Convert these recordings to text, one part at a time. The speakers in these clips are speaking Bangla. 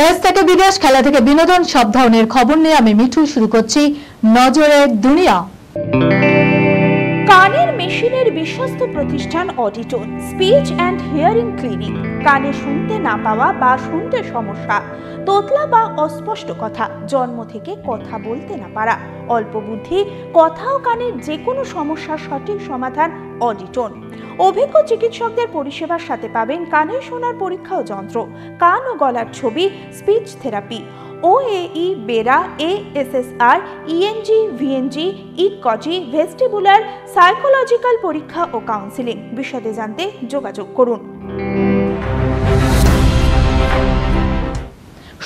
দেশ থেকে বিদেশ খেলা থেকে বিনোদন সব ধরনের খবর নিয়ে আমি মিঠু শুরু করছি নজরের দুনিয়া। মেশিনের বিশ্বস্ত প্রতিষ্ঠান Auditone speech and hearing clinic কানে শুনতে না পাওয়া বা শুনতে সমস্যা। তোতলা বা অস্পষ্ট কথা, জন্ম থেকে কথা বলতে না পারা। অল্প বুদ্ধি কথা ও কানের যে কোনো সমস্যার সঠিক সমাধান অডিটোন অভিজ্ঞ চিকিৎসকদের পরিষেবার সাথে পাবেন কানে শোনার পরীক্ষা ও যন্ত্র। কান ও গলার ছবি speech therapy OAE BERA ASSR ENG VNG EKG vestibular psychological পরীক্ষা ও কাউন্সিলিং বিশদে জানতে যোগাযোগ করুন।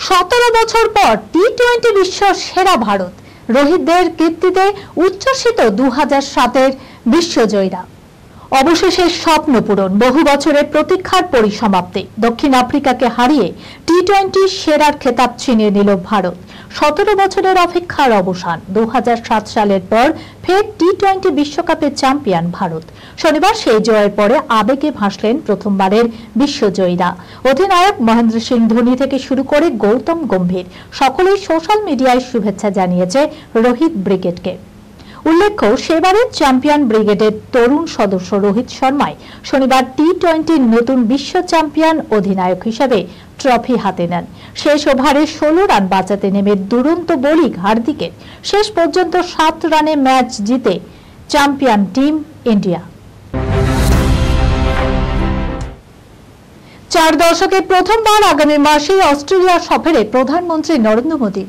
সতেরো বছর পর টি টোয়েন্টি বিশ্ব সেরা ভারত। রোহিতদের কীর্তিতে উচ্ছ্বসিত দু হাজার সাতের বিশ্বজয়ীরা। অবশেষে স্বপ্ন পূরণ। বহু বছরের প্রতীক্ষার পরিসমাপ্তি। দক্ষিণ আফ্রিকাকে হারিয়ে টি টোয়েন্টি সেরার খেতাব ছিনিয়ে নিল ভারত। সতেরো বছরের অপেক্ষার অবসান। দু সালের পর ফের টি টোয়েন্টি বিশ্বকাপের চ্যাম্পিয়ন ভারত। শনিবার সেই জয়ের পরে আবেগে ভাসলেন প্রথমবারের বিশ্বজয়ীরা। অধিনায়ক মহেন্দ্র সিং ধোনি থেকে শুরু করে গৌতম গম্ভীর সকলেই সোশ্যাল মিডিয়ায় শুভেচ্ছা জানিয়েছে রোহিত ব্রিগেডকে। উল্লেখ্য, সেবারের চ্যাম্পিয়ন ব্রিগেডের তরুণ সদস্য রোহিত শর্মাই শনিবার টি টোয়েন্টির নতুন বিশ্ব চ্যাম্পিয়ন অধিনায়ক হিসেবে ট্রফি হাতে নেন। শেষ ওভারে ষোলো রান বাঁচাতে নেমে দুরন্ত বোলিং হার্দিকের শেষ পর্যন্ত সাত রানে ম্যাচ জিতে চ্যাম্পিয়ন টিম ইন্ডিয়া। চার দশকে প্রথমবার আগামী মাসে অস্ট্রেলিয়া সফরে প্রধানমন্ত্রী নরেন্দ্র মোদী।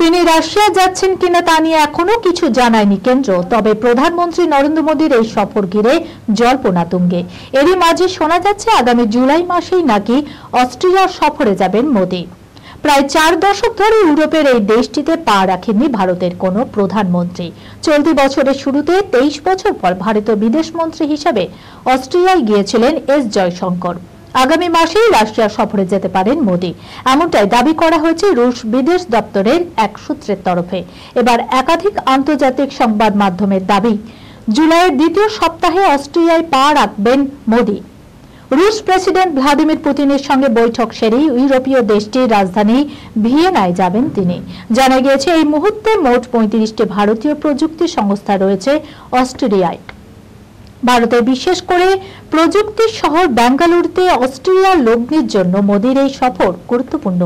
তিনি রাশিয়া যাচ্ছেন কিনা তা নিয়ে এখনও কিছু জানায়নি কেন্দ্র। তবে প্রধানমন্ত্রী নরেন্দ্র মোদীর এই সফর ঘিরে জল্পনা তুঙ্গে। এরই মাঝে শোনা যাচ্ছে, আগামী জুলাই মাসেই নাকি অস্ট্রেলিয়া সফরে যাবেন মোদী। প্রায় চার দশক ধরে ইউরোপের এই দেশটিতে পা রাখেননি ভারতের কোনো প্রধানমন্ত্রী। চলতি বছরের শুরুতে তেইশ বছর পর ভারতীয় বিদেশমন্ত্রী হিসাবে অস্ট্রেলিয়ায় গিয়েছিলেন এস জয়শঙ্কর। আগামী মাসেই রাশিয়া সফরে যেতে পারেন মোদী। এমনটাই দাবি করা হয়েছে রুশ বিদেশ দপ্তরের এক সূত্রের তরফে। এবার একাধিক আন্তর্জাতিক সংবাদ মাধ্যমের দাবি, জুলাইয়ের দ্বিতীয় সপ্তাহে অস্ট্রিয়ায় পা রাখবেন মোদী। রুশ প্রেসিডেন্ট ভ্লাদিমির পুতিনের সঙ্গে বৈঠক সেরেই ইউরোপীয় দেশটির রাজধানী ভিয়েনায় যাবেন তিনি। জানা গিয়েছে, এই মুহূর্তে মোট পঁয়ত্রিশটি ভারতীয় প্রযুক্তি সংস্থা রয়েছে অস্ট্রেলিয়ায় ভারতের বিশেষ করে প্রযুক্তির শহর বেঙ্গালুরুতে অস্ট্রেলিয়ার লগ্নির জন্য মোদীর এই সফর গুরুত্বপূর্ণ।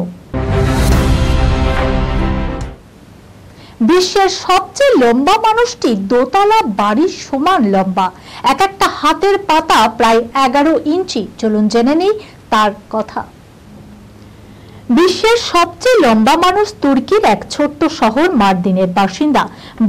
বিশ্বের সবচেয়ে লম্বা মানুষটি দোতলা বাড়ির সমান লম্বা। এক একটা হাতের পাতা প্রায় এগারো ইঞ্চি। চলুন জেনে নেই তার কথা। বিশ্বের সবচেয়ে লম্বা মানুষ তুর্কির এক ছোট্ট শহর মার্দিনের বাসিন্দা।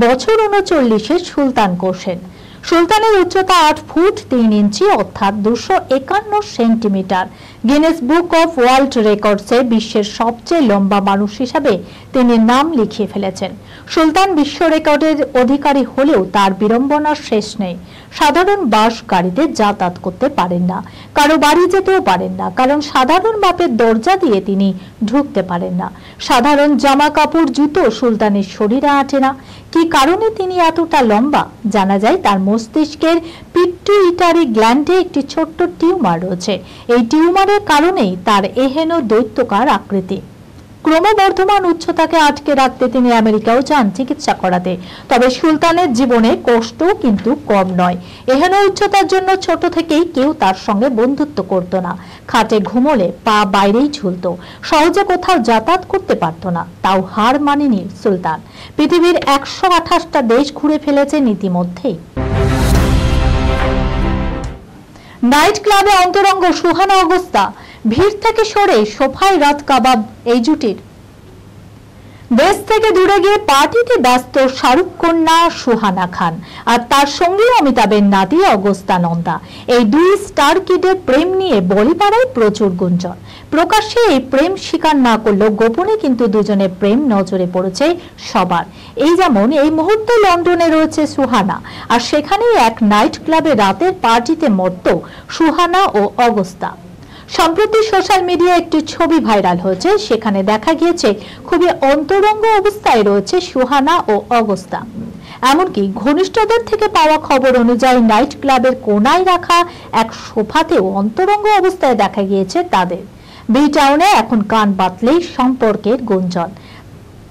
বছর উনচল্লিশের সুলতান কোসেন সুলতানের উচ্চতা আট ফুট তিন ইঞ্চি, অর্থাৎ দুশো একান্ন centimetre. Guinness Book of World রেকর্ডসে বিশ্বের সবচেয়ে লম্বা মানুষ হিসাবে তিনি নাম লিখিয়ে ফেলেছেন। সুলতান বিশ্ব রেকর্ডের অধিকারী হলেও তার বিড়ম্বনার শেষ নেই। সাধারণ বাস গাড়িতে যাতায়াত করতে পারেন না, কারও বাড়ি যেতেও পারেন না, কারণ সাধারণ মাপের দরজা দিয়ে তিনি ঢুকতে পারেন না। সাধারণ জামা কাপড় জুতো সুলতানের শরীরে আঁটে না। কি কারণে তিনি এতটা লম্বা? জানা যায় তার মস্তিষ্কের পিট্টুইটারি গ্ল্যান্ডে একটি ছোট্ট টিউমার রয়েছে। এই টিউমারের কারণেই তার এহেন দৈত্যকার আকৃতি। ক্রমবর্ধমান উচ্চতাকে আটকে রাখতে তিনি আমেরিকাও যান চিকিৎসা করাতে। তবে সুলতানের জীবনে কষ্ট কিন্তু কম নয়। এহেন উচ্চতার জন্য ছোট থেকেই কেউ তার সঙ্গে বন্ধুত্ব করত না। খাটে ঘুমলে পা বাইরেই ঝুলত। সহজে কোথাও যাতায়াত করতে পারত না। তাও হার মানেনি সুলতান। পৃথিবীর একশো আঠাশটা দেশ ঘুরে ফেলেছেন ইতিমধ্যেই। নাইট ক্লাবে অন্তরঙ্গ সুহানা অবস্থা ভিড় থেকে সরে সোফায় রাত কাবাব এই জুটির। দেশ থেকে দূরে গিয়ে পার্টিতে ব্যস্ত শাহরুখ কন্যা সুহানা খান আর তার সঙ্গে অমিতাভের নাতি অগস্তা নন্দা এই দুই স্টার কিডের প্রেম নিয়ে বলিপাড়ায় প্রচুর গুঞ্জন। প্রকাশ্যে এই প্রেম স্বীকার না করলেও গোপনে কিন্তু দুজনের প্রেম নজরে পড়েছে সবার। এই যেমন এই মুহূর্তে লন্ডনে রয়েছে সুহানা আর সেখানেই এক নাইট ক্লাবে রাতের পার্টিতে মরত সুহানা ও অগস্তা। সম্প্রতি সোশ্যাল মিডিয়ায় একটি ছবি ভাইরাল হয়েছে, সেখানে দেখা গিয়েছে খুবই অন্তরঙ্গ অবস্থায় রয়েছে সুহানা ও অগস্তা। এমনকি ঘনিষ্ঠদের থেকে পাওয়া খবর অনুযায়ী নাইট ক্লাবের কোনায় রাখা এক সোফাতেও অন্তরঙ্গ অবস্থায় দেখা গিয়েছে তাদের। বি টাউনে এখন কান বাতলেই সম্পর্কের গুঞ্জন।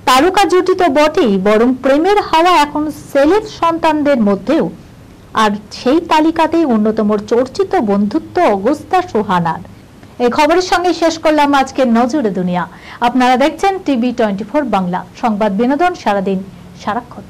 তারকা জুটি তো বটেই, বরং প্রেমের হাওয়া এখন সেলের সন্তানদের মধ্যেও। আর সেই তালিকাতেই অন্যতম চর্চিত বন্ধুত্ব অগস্তা সোহানার। এই খবরের সঙ্গে শেষ করলাম আজকে নজরে দুনিয়া। আপনারা দেখছেন টিভি টোয়েন্টি বাংলা। সংবাদ বিনোদন সারাদিন সারাক্ষণ।